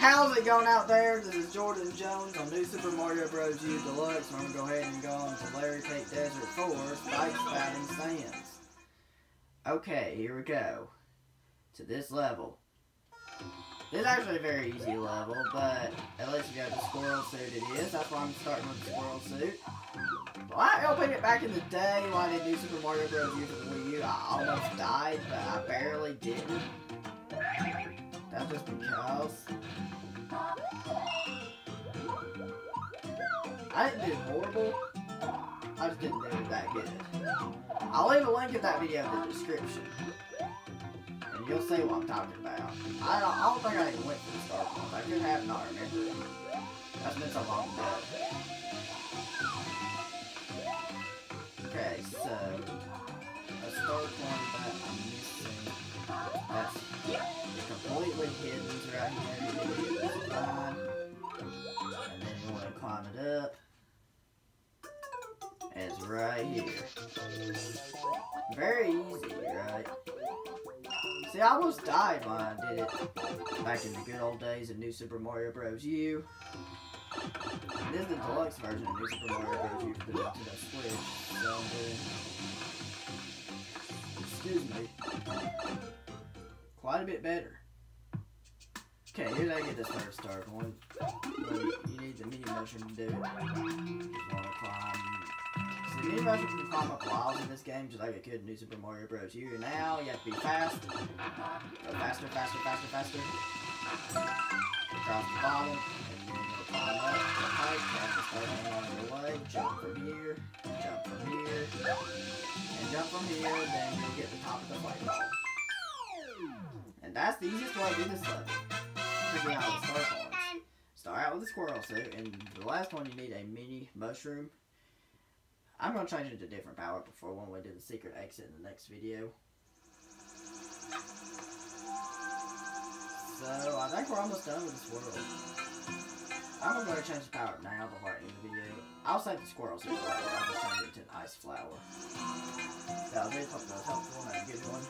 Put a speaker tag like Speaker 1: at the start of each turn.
Speaker 1: How's it going out there? This is Jordan Jones on New Super Mario Bros. U Deluxe. I'm going to go ahead and go on to Layer-Cake Desert 4, Spike Spouting Sands. Okay, here we go. To this level. This is actually a very easy level, but at least you got the squirrel suit it is. That's why I'm starting with the squirrel suit. Well, I opened it back in the day when I did New Super Mario Bros. U for Wii U. I almost died, but I barely didn't. That's just because I didn't do horrible. I just didn't do it that good. I'll leave a link in that video in the description. And you'll see what I'm talking about. I don't, I don't think I even went to the star coin. I could have not remember. That's been so long ago. Okay, so a star coin that I'm missing. That's completely hidden right here. And then you want to climb it up. And right here. Very easy, right? See, I almost died when I did it back in the good old days of New Super Mario Bros. U. This is the deluxe version of New Super Mario Bros. U for the Nintendo Switch. So, uh, excuse me. Quite a bit better. Okay, here you get this first star coin. You need the mini mushroom to do it. Just want to climb. So the mini mushroom can climb up walls in this game, just like it could in New Super Mario Bros. U. Now you have to be fast. Go faster, faster, faster, faster. Across the bottom, and then you'll climb up the height, tap the start along your way, jump from here, jump from here, and jump from here, then you'll get the top of the fight ball. And that's the easiest way to do this level. Figuring out the star. Start out with a squirrel suit, and the last one you need a mini mushroom. I'm gonna change it to different power before when we do the secret exit in the next video. So I think we're almost done with the squirrel. I'm gonna go ahead and change the power now before I end the video. I'll save the squirrel suit later. I'll just change it to an ice flower. That was it. Hope that was helpful and a good one.